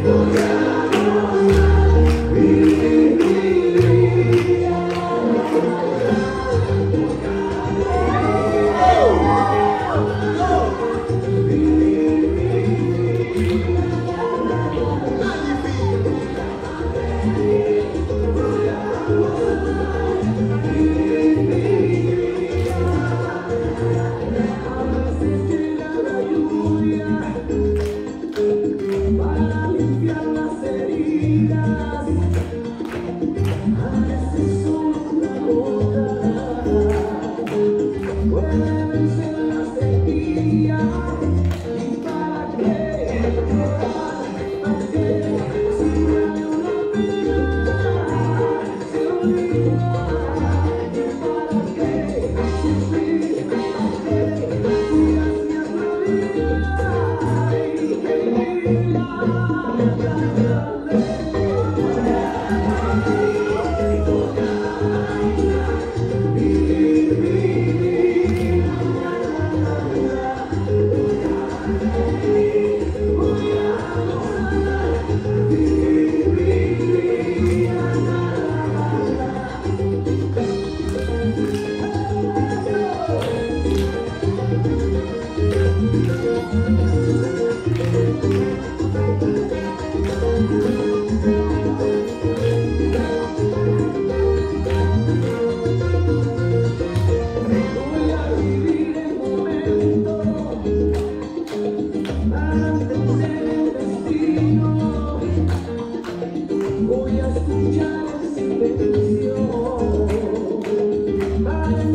Hallelujah.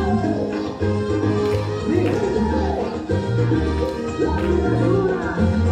Thank you.